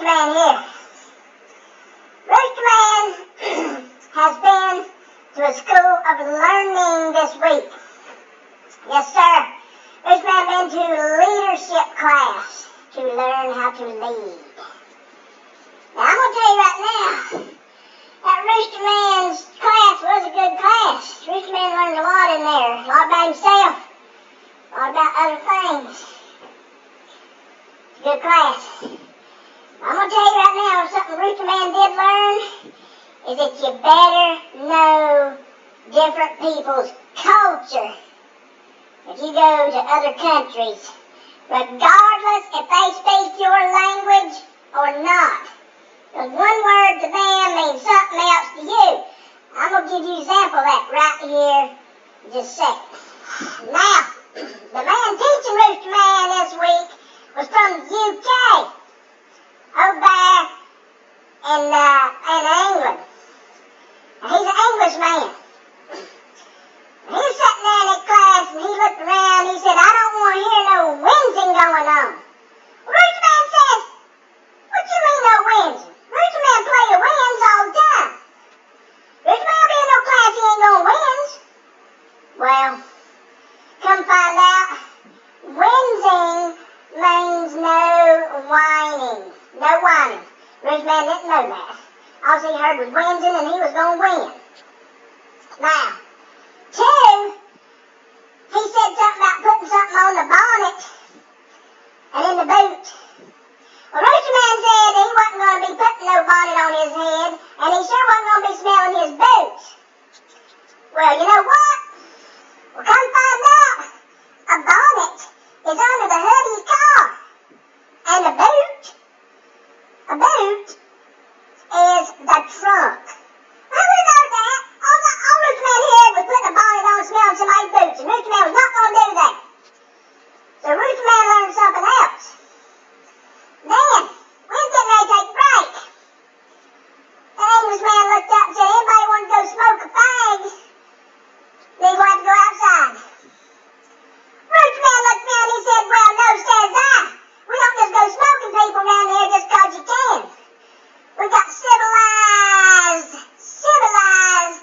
Rooster Man here. Rooster Man has been to a school of learning this week. Yes, sir. Rooster Man been to leadership class to learn how to lead. Now, I'm going to tell you right now, that Rooster Man's class was a good class. Rooster Man learned a lot in there. A lot about himself. A lot about other things. It's a good class. I'm going to tell you right now, something Rooster Man did learn is that you better know different people's culture if you go to other countries, regardless if they speak your language or not. Because one word to them means something else to you. I'm going to give you an example of that right here just a second. Now, the man teaching Rooster Man this week was from the UK over there in, uh, in England. He's an Englishman. He was sitting there in that class and he looked around and he said, I don't want to hear no whinging going on. Rooster Man says, What you mean no whinging? Rooster Man play the winds all the time. Rooster Man be in no class, he ain't gonna whinge. Well, come find out, whinging means no whining. No whining. Rooster Man didn't know that. All she heard was whinging and he was gonna win. Now, two, he said something about putting something on the bonnet and in the boot. Well, Rooster Man said he wasn't going to be putting no bonnet on his head, and he sure wasn't going to be smelling his boots. Well, you know what? Well, come find out. A bonnet is under the hood of your car. And a boot, a boot the trunk. How would know that? All, the, all Man had was putting a bonnet on smelling somebody's boots, and Rooster Man was not going to do that. So Rooster Man learned something else. Then, we was getting ready to take a break. The Englishman looked up and said, anybody want to go smoke a fag? Then he wanted to go outside. Rooster Man looked at me and he said, well, no, says I. We don't just go smoking people around here just 'cause you can. We got civilized, civilized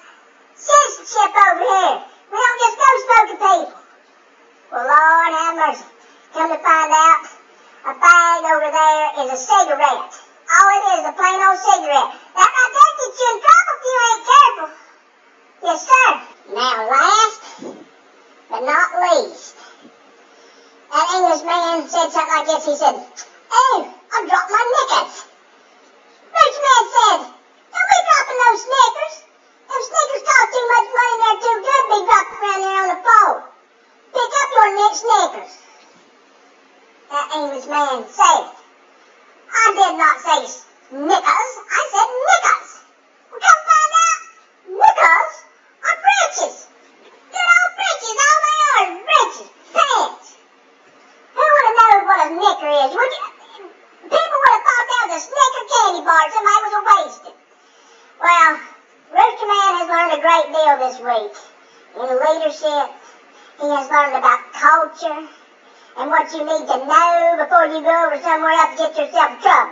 citizenship over here. We don't just go smoking people. Well, Lord have mercy. Come to find out, a fag over there is a cigarette. All it is, a plain old cigarette. That right there gets you in trouble if you ain't careful. Yes, sir. Now, last but not least, that Englishman said something like this. He said, Oh, I dropped my knickers. Rich man said, Don't be dropping those snickers. Them snickers cost too much money. They're too good to be dropped around there on the floor. Pick up your nick snickers. That Englishman said, I did not say snickers. I said knickers. Come find out. Knickers are breeches. Good old breeches. All they are is breeches. Pants. Who would have known what a knicker is? Would you? People would have thought that was a Snicker candy bar. Somebody was wasted. Well, Rooster Man has learned a great deal this week. In leadership, he has learned about culture and what you need to know before you go over somewhere else to get yourself in trouble.